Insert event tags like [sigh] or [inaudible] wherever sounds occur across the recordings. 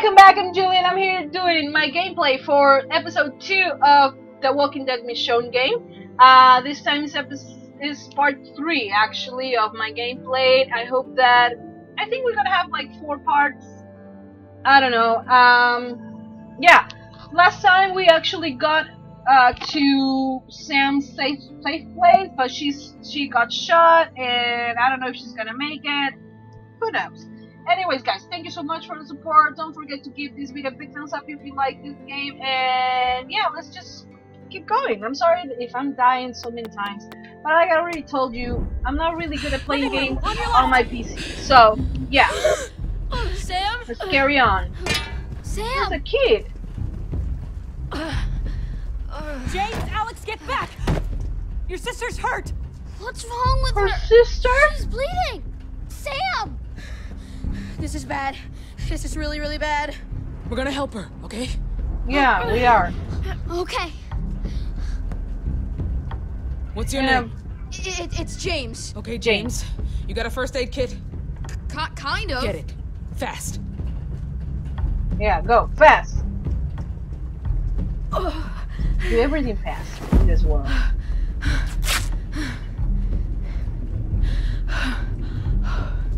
welcome back. I'm Julian. I'm here doing my gameplay for episode 2 of the Walking Dead Michonne game. Uh, this time is, is part 3 actually of my gameplay. I hope that. I think we're gonna have like 4 parts. I don't know. Um, yeah. Last time we actually got uh, to Sam's safe safe place, but she's she got shot, and I don't know if she's gonna make it. Who knows? Anyways, guys, thank you so much for the support. Don't forget to give this video a big thumbs up if you like this game, and yeah, let's just keep going. I'm sorry if I'm dying so many times, but like I already told you, I'm not really good at playing games on my PC. So yeah, [gasps] oh, Sam? let's carry on. [sighs] Sam! There's a kid. [sighs] Uh, uh. James, Alex, get back! Your sister's hurt! What's wrong with Her her? sister? She's bleeding! Sam! This is bad. This is really, really bad. We're gonna help her, okay? Yeah, we are. Okay. What's your Yeah. name? I- it- it's James. Okay, James. You got a first aid kit? Ki- kind of. Get it. Fast. Yeah, go fast. Do everything fast in this world. [sighs]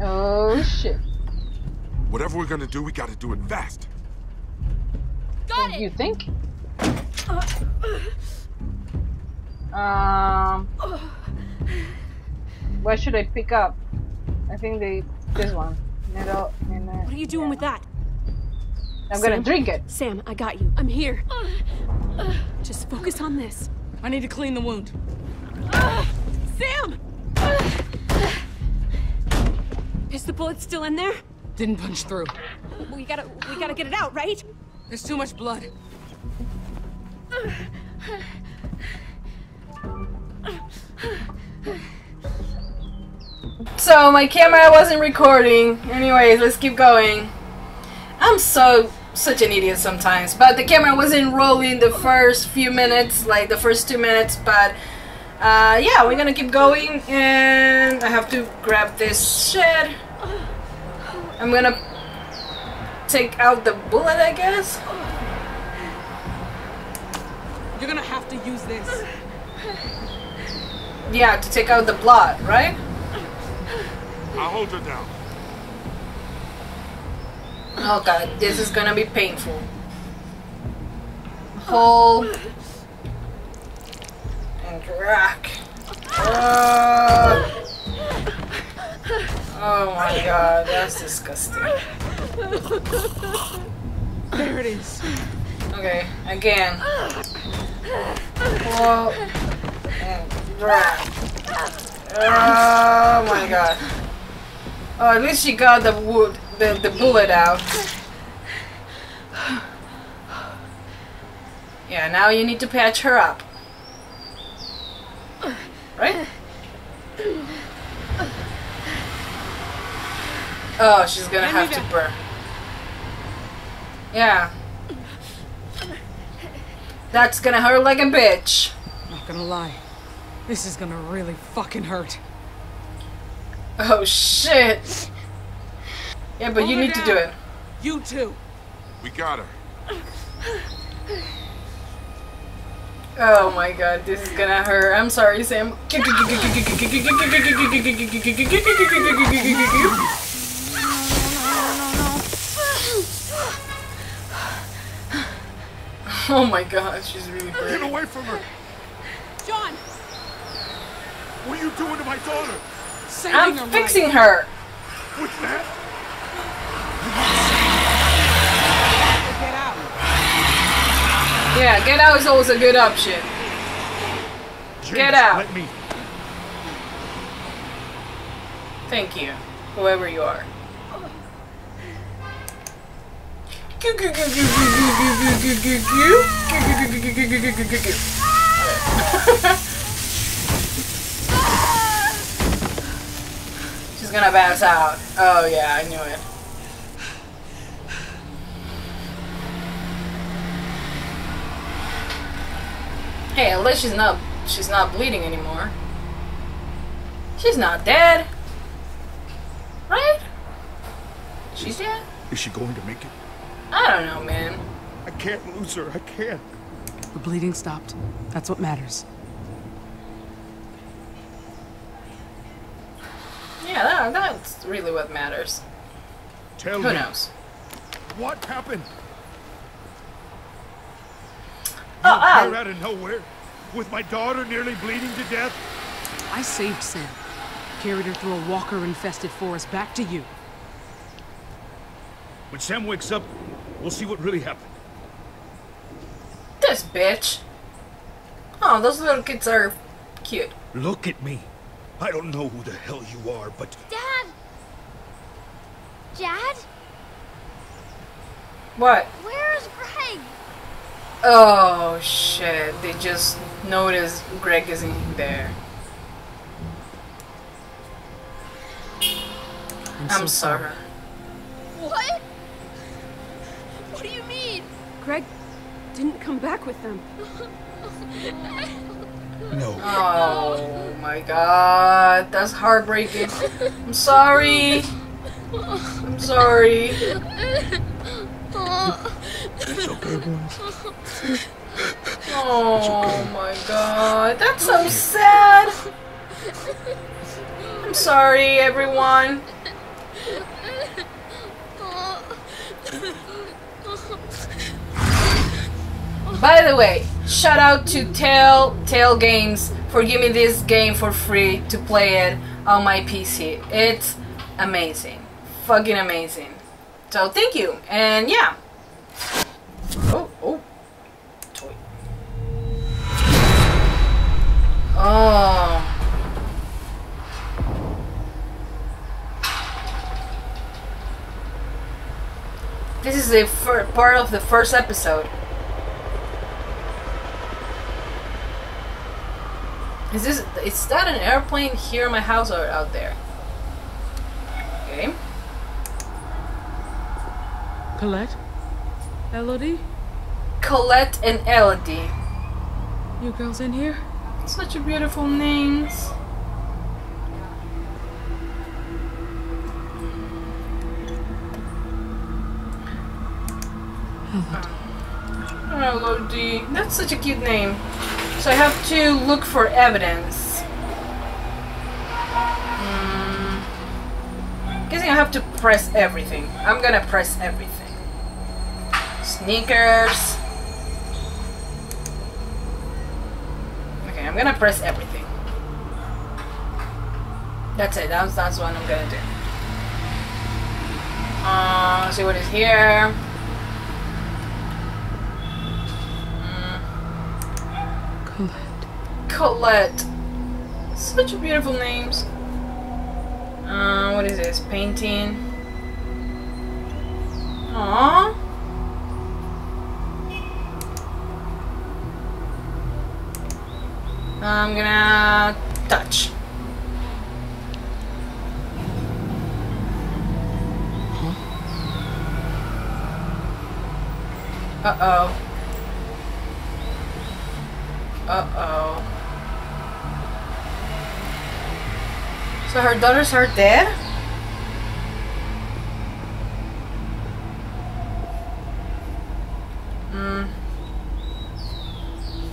Oh shit! Whatever we're gonna do, we gotta do it fast. Got it! You think? Uh, um, where should I pick up? I think the this one. Middle, middle. What are you doing with that? I'm gonna drink it. Sam, I got you. I'm here. Uh, uh. Just focus on this. I need to clean the wound. Sam! Is the bullet still in there? Didn't punch through. We gotta, we gotta get it out, right? There's too much blood. So my camera wasn't recording. Anyways, let's keep going. I'm so such an idiot sometimes, but the camera wasn't rolling the first few minutes, like the first two minutes. But uh, yeah, we're gonna keep going, and I have to grab this shit. I'm gonna take out the bullet, I guess. You're gonna have to use this. Yeah, to take out the blood, right? I'll hold her down. Oh god, this is gonna be painful. Hold and drag. Oh. Uh, oh my god, that's disgusting. There it is. Okay, again. Drag. Oh my god. Oh, at least she got the wood, the, the bullet out. Yeah, now you need to patch her up. Right? Oh, she's gonna have to burn. Yeah. That's gonna hurt like a bitch. Not gonna lie. This is gonna really fucking hurt. Oh shit. Yeah, but you Hold her need to do it. You too. We got her. Oh my god, this is gonna hurt. I'm sorry, Sam. [laughs] [laughs] Oh my god, she's really Get away from her! John! What are you doing to my daughter? Sending her I'm right. fixing her. What's that? Get out. Yeah, get out is always a good option. James, Get out. Let me. Thank you, whoever you are. [laughs] She's gonna pass out. Oh yeah, I knew it. Hey, at least she's not she's not bleeding anymore. She's not dead. Right? She's dead? Is she going to make it? I don't know, man. I can't lose her. I can't. The bleeding stopped. That's what matters. Yeah, that, that's really what matters. Tell Who me. knows? What happened? Oh, You appear oh. out of nowhere, with my daughter nearly bleeding to death. I saved Sam. Carried her through a walker-infested forest back to you. When Sam wakes up, we'll see what really happened. This bitch. Oh, those little kids are cute. Look at me. I don't know who the hell you are, but Dad? Dad? What? Where's Greg? Oh shit, they just noticed Greg isn't there. I'm, I'm so sorry. What? What do you mean? Greg didn't come back with them. [laughs] no. Oh my god, that's heartbreaking. I'm sorry. I'm sorry. It's okay, boys. Oh my god, that's so sad. I'm sorry, everyone. By the way, shout out to Telltale Games for giving me this game for free to play it on my PC. It's amazing. Fucking amazing. So thank you. And yeah. Oh, oh. Toy. Oh. This is the part of the first episode. Is this is that an airplane here in my house or out there? Okay. Colette? Elodie? Colette and Elodie. You girls in here? Such a beautiful names. Elodie. That's such a cute name. So I have to look for evidence. Hmm. Guessing I have to press everything. I'm gonna press everything. Sneakers. Okay, I'm gonna press everything. That's it. That's that's what I'm gonna do. Uh, see what is here. Colette. Such beautiful names. Uh, what is this? Painting. Aww. I'm gonna touch. Uh-oh. Uh oh. Uh oh. So her daughters are dead? Hmm.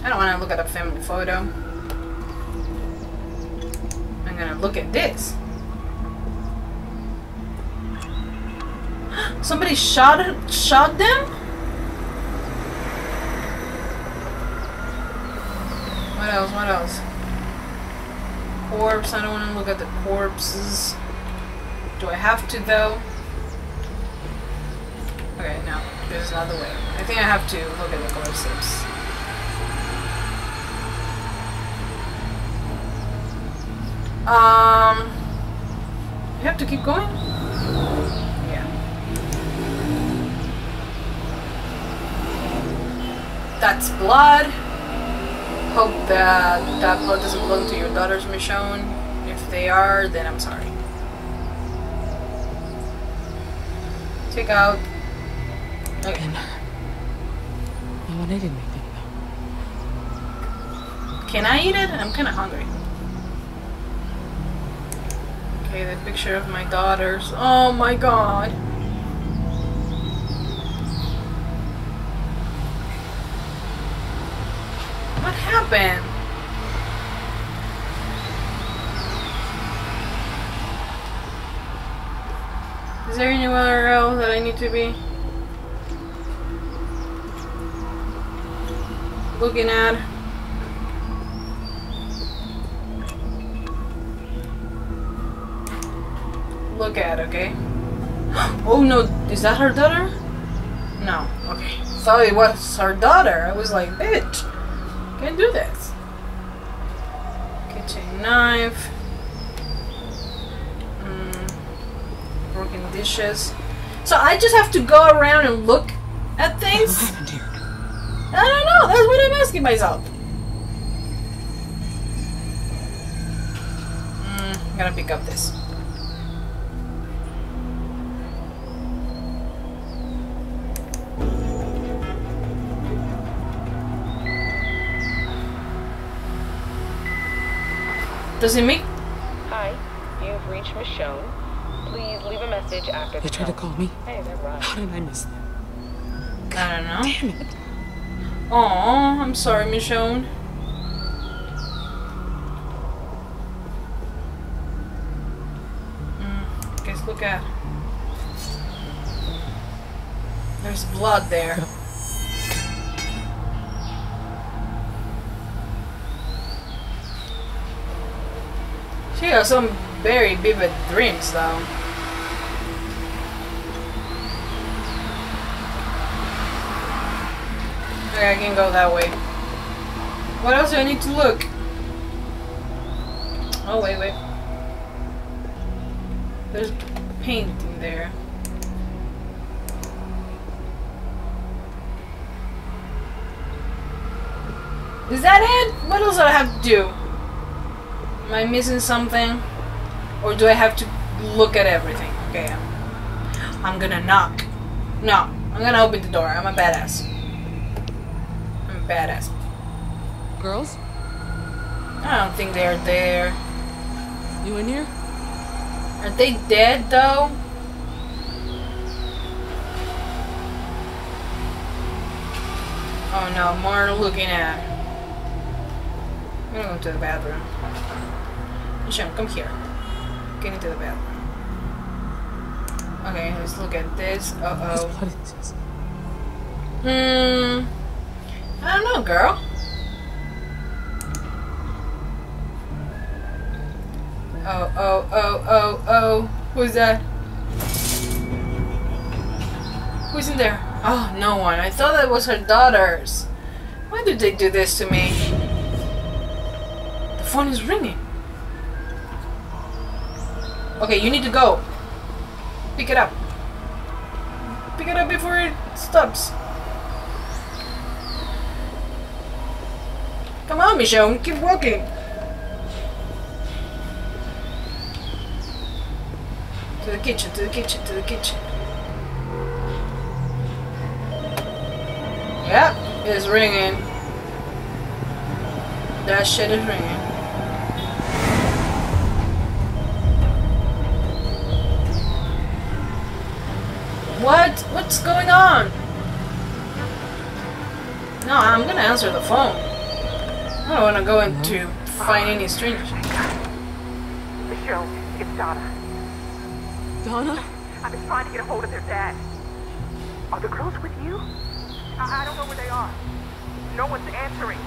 I don't want to look at a family photo. I'm gonna look at this. [gasps] Somebody shot shot them? What else? What else? Corpse. I don't want to look at the corpses. Do I have to though? Okay, no. There's another way. I think I have to look at the corpses. Um. You have to keep going? Yeah. That's blood. Hope that that blood doesn't belong to your daughters, Michonne. If they are, then I'm sorry. Take out. Okay. No one ate anything, though. Can I eat it? I'm kind of hungry. Okay, the picture of my daughters. Oh my god. Is there anywhere else that I need to be looking at? Look at, okay? [gasps] Oh no, is that her daughter? No, okay. Thought it was her daughter. I was like, bitch, can't do this. Kitchen knife. Mm, broken dishes. So I just have to go around and look at What things? happened here? I don't know. That's what I'm asking myself. Mm, I'm gonna pick up this. Does it make? Hi, you've reached Michonne. Please leave a message after They the tried to call me. Hey, they're right. How did I miss them? I don't know. Damn it. Aw, I'm sorry, Michonne. Mm, guys, look at. There's blood there. She has some very vivid dreams, though. Okay, I can go that way. What else do I need to look? Oh, wait, wait. There's paint in there. Is that it? What else do I have to do? Am I missing something? Or do I have to look at everything? Okay, I'm, I'm gonna knock. No, I'm gonna open the door. I'm a badass. I'm a badass. Girls, I don't think they're there. you in here? Aren't they dead though? Oh no, more looking at. I'm gonna go to the bathroom. Come here. Get into the bathroom. Okay, let's look at this. Uh oh. blood is this? Hmm. I don't know, girl. Oh, oh, oh, oh, oh. Who's that? Who's in there? Oh, no one. I thought that was her daughters. Why did they do this to me? The phone is ringing. Okay, you need to go. Pick it up. Pick it up before it stops. Come on, Michonne, keep walking. To the kitchen, to the kitchen, to the kitchen. Yep, it's ringing. That shit is ringing. What? What's going on? No, I'm gonna answer the phone. I don't wanna go mm-hmm. into find any strangers. Michonne, it's Donna. Donna? I've been trying to get a hold of their dad. Are the girls with you? I, I don't know where they are. No one's answering.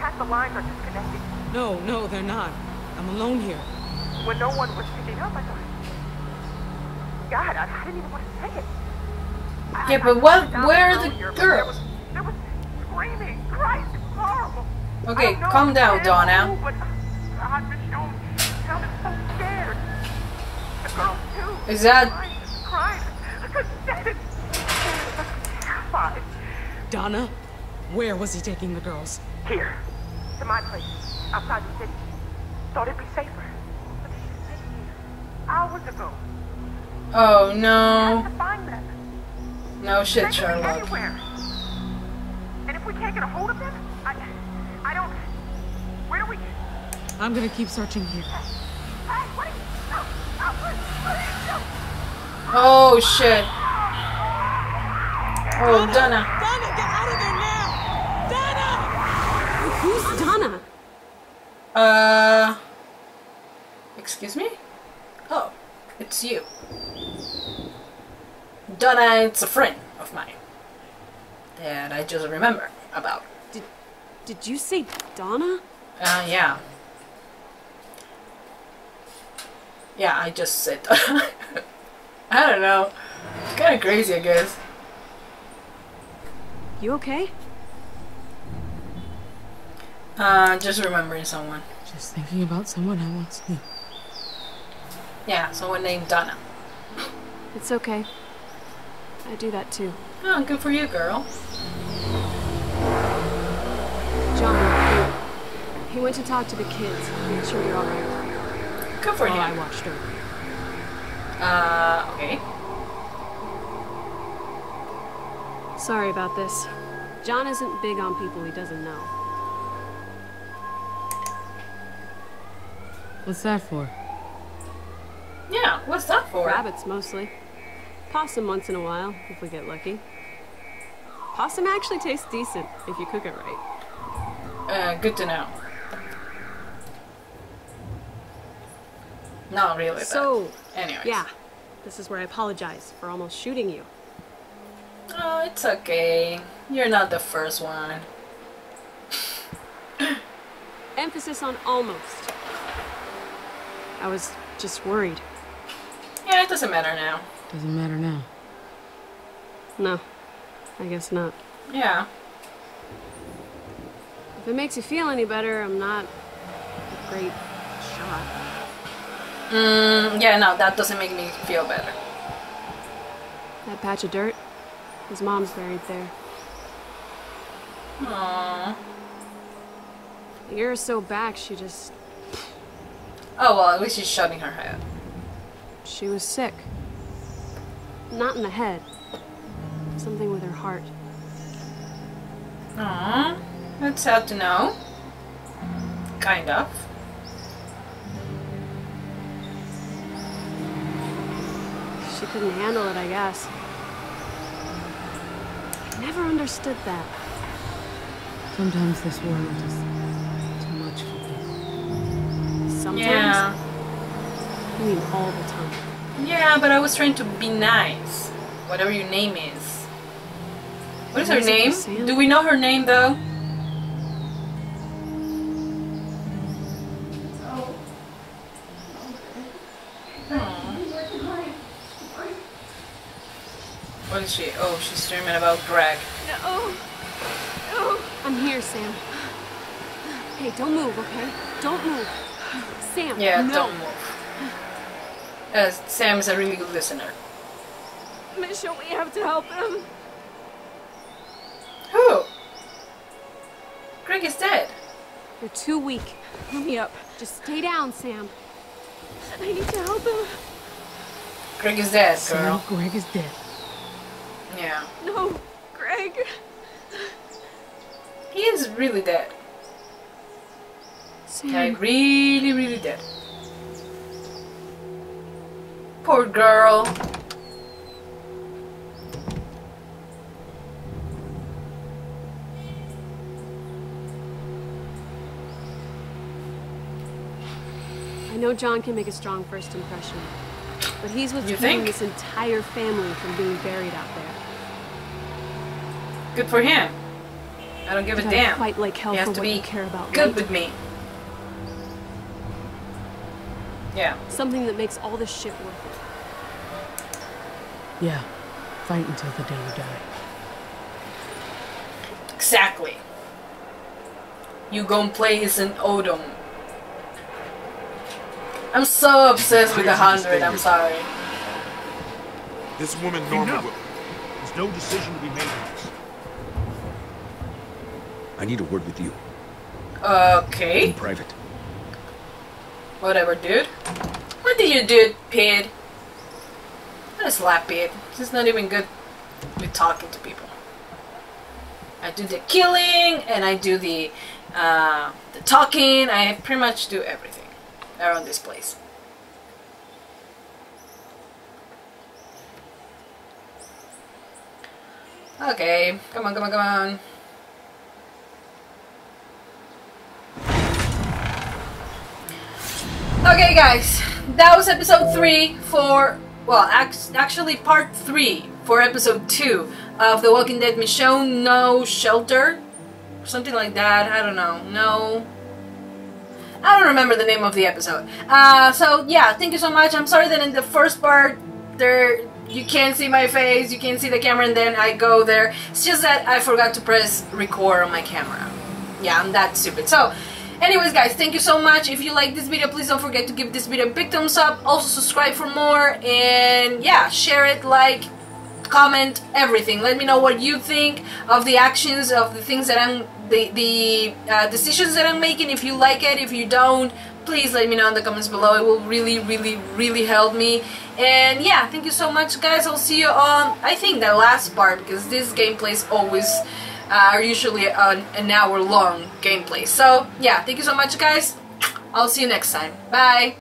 Half the lines are disconnected. No, no, they're not. I'm alone here. When no one was picking up, I thought, God, I, I didn't even want to say it. I- Yeah, I- but what- went where are the the road here, but There girls? was, there was screaming, crying, it was horrible. Okay, I don't know calm down, Donna. knew, But God, Michelle sounded so scared. The girls too. Is that- crying, crying? I couldn't stand it. I terrified. Donna? Where was he taking the girls? Here, to my place, outside the city. Thought it'd be safer. But she's been here hours ago. Oh no. to find them? No shit, They Sherlock. anywhere. And if we can't get a hold of them, I, I don't. Where do we? I'm gonna keep searching here. Hey, what are you? No, no, what, what are you doing? Oh shit. Oh, Donna. Donna, get out of there now! Donna! Who's Donna? Uh. Excuse me? It's you. Donna, it's a friend of mine. That I just remember about. Did did you say Donna? Uh, yeah. Yeah, I just said. [laughs] I don't know. It's kind of crazy, I guess. You okay? Uh, just remembering someone. Just thinking about someone I won't see. Yeah, someone named Donna. It's okay. I do that too. Oh, good for you, girl. John, he, he went to talk to the kids. Make sure you're alright. Good for While I him. watched her. Uh, okay. Sorry about this. John isn't big on people he doesn't know. What's that for? Yeah, what's that for? Rabbits mostly. Possum once in a while, if we get lucky. Possum actually tastes decent if you cook it right. Uh, good to know. Not really. So, but anyways. yeah, this is where I apologize for almost shooting you. Oh, it's okay. You're not the first one. Emphasis on almost. I was just worried. Yeah, it doesn't matter now. Doesn't matter now. No, I guess not. Yeah. If it makes you feel any better, I'm not a great shot. Mm, yeah, no, that doesn't make me feel better. That patch of dirt, his mom's buried there. Aww. A year or so back, she just. Oh well, at least she's shutting her head. She was sick. Not in the head. Something with her heart. Aww. That's sad to know. Kind of. She couldn't handle it, I guess. Never understood that. Sometimes this world is too much for people. Sometimes. Yeah. I all the time. Yeah, but I was trying to be nice. Whatever your name is. What is her name? Do we know her name though? Oh. What is she? Oh, she's dreaming about Greg. No. No. I'm here, Sam. Hey, don't move, okay? Don't move. Sam, Yeah, no. don't move. Uh, Sam is a really good listener. Misha, we have to help him. Who? Greg is dead. You're too weak. Pull me up. Just stay down, Sam. I need to help him. Greg is dead, Sam girl. Greg is dead. Yeah. No, Greg. He is really dead. Sam. Like, really, really dead. Poor girl. I know John can make a strong first impression, but he's what's keeping this entire family from being buried out there. Good for him. I don't give a You gotta damn. Fight like hell He has for to what be you care about. Good with me. Yeah. Something that makes all this shit worth it. Yeah. Fight until the day you die. Exactly. You gon' play as an Odom. I'm so obsessed with the hundred, I'm sorry. This woman Norma will... There's no decision to be made on this. I need a word with you. Okay. In private. Whatever, dude. What did you do, Pid? What a slap Pid. He's not even good with talking to people. I do the killing and I do the uh, the talking. I pretty much do everything around this place. Okay, come on, come on, come on. Okay, guys, that was episode three for well, actually part three for episode two of The Walking Dead Michonne No Shelter, something like that. I don't know. No. I don't remember the name of the episode. Uh, so yeah, thank you so much. I'm sorry that in the first part there you can't see my face, you can't see the camera, and then I go there. It's just that I forgot to press record on my camera. Yeah, I'm that stupid. So, anyways, guys, thank you so much. If you like this video, please don't forget to give this video a big thumbs up. Also, subscribe for more, and yeah, share it, like, comment, everything. Let me know what you think of the actions, of the things that I'm, the the uh, decisions that I'm making. If you like it, if you don't, please let me know in the comments below. It will really, really, really help me. And yeah, thank you so much, guys. I'll see you on, I think, the last part, because this gameplay is always uh, are usually an, an hour long gameplay. So yeah, thank you so much, guys. I'll see you next time. Bye.